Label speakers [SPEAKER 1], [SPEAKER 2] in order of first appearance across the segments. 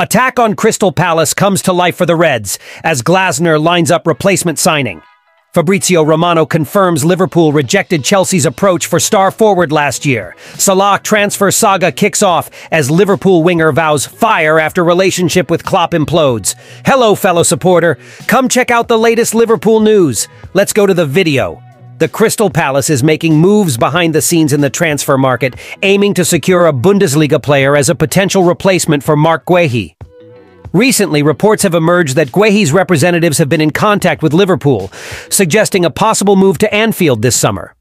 [SPEAKER 1] Attack on Crystal Palace comes to life for the Reds as Glasner lines up replacement signing. Fabrizio Romano confirms Liverpool rejected Chelsea's approach for star forward last year. Salah transfer saga kicks off as Liverpool winger vows fire after relationship with Klopp implodes. Hello, fellow supporter. Come check out the latest Liverpool news. Let's go to the video. The Crystal Palace is making moves behind the scenes in the transfer market, aiming to secure a Bundesliga player as a potential replacement for Marc Guehi. Recently, reports have emerged that Guehi's representatives have been in contact with Liverpool, suggesting a possible move to Anfield this summer.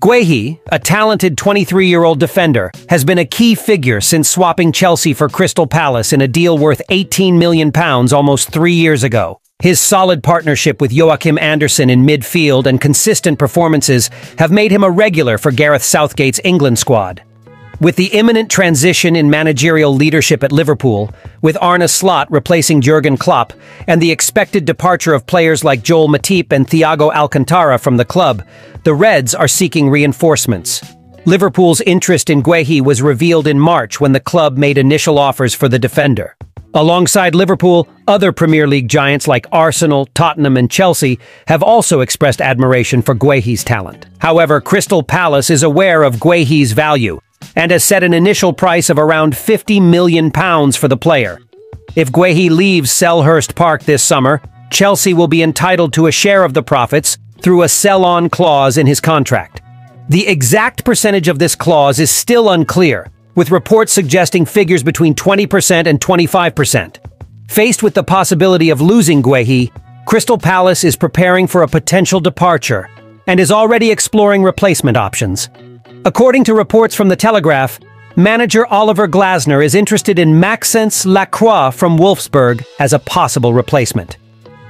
[SPEAKER 1] Guehi, a talented 23-year-old defender, has been a key figure since swapping Chelsea for Crystal Palace in a deal worth £18 million almost three years ago. His solid partnership with Joachim Andersen in midfield and consistent performances have made him a regular for Gareth Southgate's England squad. With the imminent transition in managerial leadership at Liverpool, with Arne Slot replacing Jurgen Klopp, and the expected departure of players like Joel Matip and Thiago Alcantara from the club, the Reds are seeking reinforcements. Liverpool's interest in Guehi was revealed in March when the club made initial offers for the defender. Alongside Liverpool, other Premier League giants like Arsenal, Tottenham and Chelsea have also expressed admiration for Guehi's talent. However, Crystal Palace is aware of Guehi's value and has set an initial price of around £50 million for the player. If Guehi leaves Selhurst Park this summer, Chelsea will be entitled to a share of the profits through a sell-on clause in his contract. The exact percentage of this clause is still unclear, with reports suggesting figures between 20% and 25%. Faced with the possibility of losing Guehi, Crystal Palace is preparing for a potential departure and is already exploring replacement options. According to reports from The Telegraph, manager Oliver Glasner is interested in Maxence Lacroix from Wolfsburg as a possible replacement.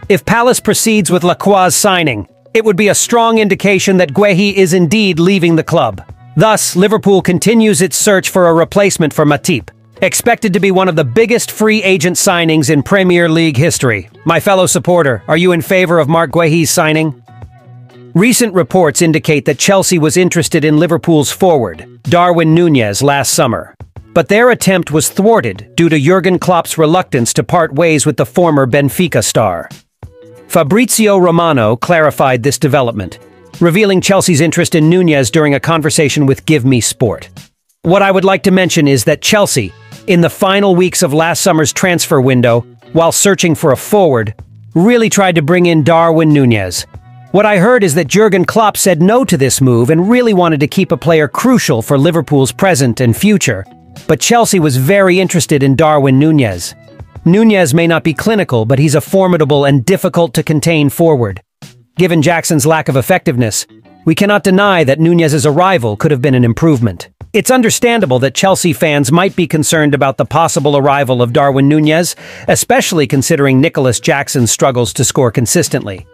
[SPEAKER 1] If Palace proceeds with Lacroix's signing, it would be a strong indication that Guehi is indeed leaving the club. Thus, Liverpool continues its search for a replacement for Matip, expected to be one of the biggest free agent signings in Premier League history. My fellow supporter, are you in favor of Marc Guehi's signing? Recent reports indicate that Chelsea was interested in Liverpool's forward, Darwin Nunez, last summer. But their attempt was thwarted due to Jurgen Klopp's reluctance to part ways with the former Benfica star. Fabrizio Romano clarified this development, revealing Chelsea's interest in Nunez during a conversation with Give Me Sport. What I would like to mention is that Chelsea, in the final weeks of last summer's transfer window, while searching for a forward, really tried to bring in Darwin Nunez. What I heard is that Jurgen Klopp said no to this move and really wanted to keep a player crucial for Liverpool's present and future, but Chelsea was very interested in Darwin Nunez. Nunez may not be clinical, but he's a formidable and difficult to contain forward. Given Jackson's lack of effectiveness, we cannot deny that Nunez's arrival could have been an improvement. It's understandable that Chelsea fans might be concerned about the possible arrival of Darwin Nunez, especially considering Nicolas Jackson's struggles to score consistently.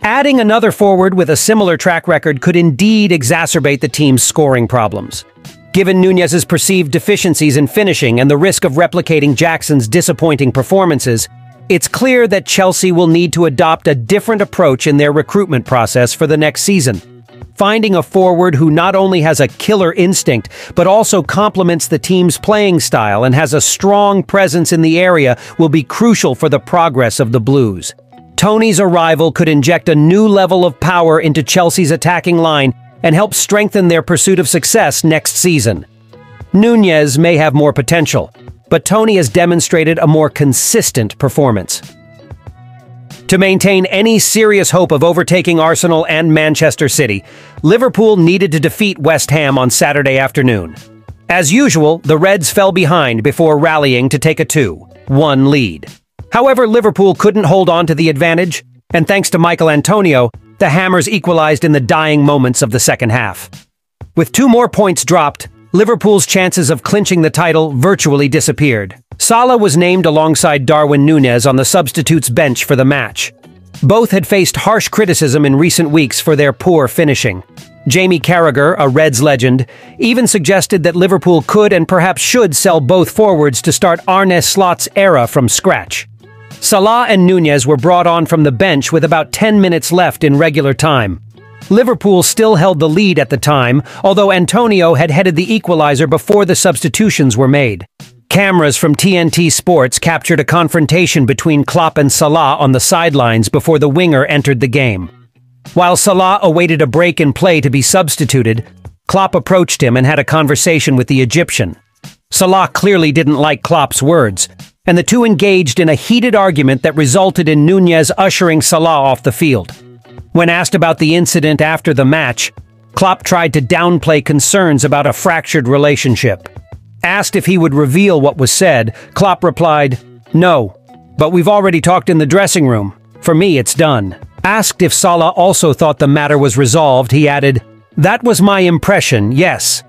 [SPEAKER 1] Adding another forward with a similar track record could indeed exacerbate the team's scoring problems. Given Nunez's perceived deficiencies in finishing and the risk of replicating Jackson's disappointing performances, it's clear that Chelsea will need to adopt a different approach in their recruitment process for the next season. Finding a forward who not only has a killer instinct, but also complements the team's playing style and has a strong presence in the area will be crucial for the progress of the Blues. Toney's arrival could inject a new level of power into Chelsea's attacking line and help strengthen their pursuit of success next season. Nunez may have more potential, but Toney has demonstrated a more consistent performance. To maintain any serious hope of overtaking Arsenal and Manchester City, Liverpool needed to defeat West Ham on Saturday afternoon. As usual, the Reds fell behind before rallying to take a 2-1 lead. However, Liverpool couldn't hold on to the advantage, and thanks to Michael Antonio, the Hammers equalized in the dying moments of the second half. With two more points dropped, Liverpool's chances of clinching the title virtually disappeared. Salah was named alongside Darwin Nunez on the substitutes bench for the match. Both had faced harsh criticism in recent weeks for their poor finishing. Jamie Carragher, a Reds legend, even suggested that Liverpool could and perhaps should sell both forwards to start Arne Slot's era from scratch. Salah and Nunez were brought on from the bench with about 10 minutes left in regular time. Liverpool still held the lead at the time, although Antonio had headed the equalizer before the substitutions were made. Cameras from TNT Sports captured a confrontation between Klopp and Salah on the sidelines before the winger entered the game. While Salah awaited a break in play to be substituted, Klopp approached him and had a conversation with the Egyptian. Salah clearly didn't like Klopp's words, and the two engaged in a heated argument that resulted in Nunez ushering Salah off the field. When asked about the incident after the match, Klopp tried to downplay concerns about a fractured relationship. Asked if he would reveal what was said, Klopp replied, No, but we've already talked in the dressing room. For me, it's done. Asked if Salah also thought the matter was resolved, he added, That was my impression, yes.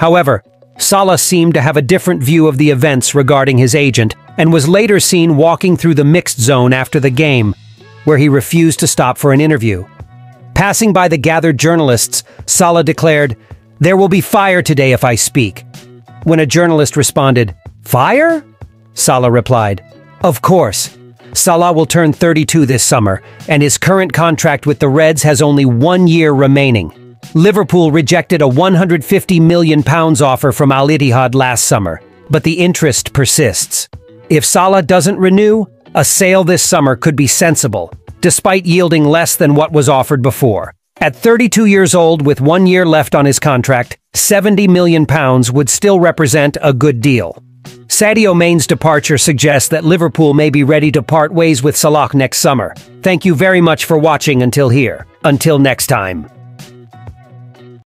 [SPEAKER 1] However, Salah seemed to have a different view of the events regarding his agent and was later seen walking through the mixed zone after the game, where he refused to stop for an interview. Passing by the gathered journalists, Salah declared, There will be fire today if I speak. When a journalist responded, Fire? Salah replied, Of course. Salah will turn 32 this summer, and his current contract with the Reds has only one year remaining. Liverpool rejected a £150 million offer from Al Ittihad last summer, but the interest persists. If Salah doesn't renew, a sale this summer could be sensible, despite yielding less than what was offered before. At 32 years old with one year left on his contract, £70 million would still represent a good deal. Sadio Mane's departure suggests that Liverpool may be ready to part ways with Salah next summer. Thank you very much for watching until here. Until next time.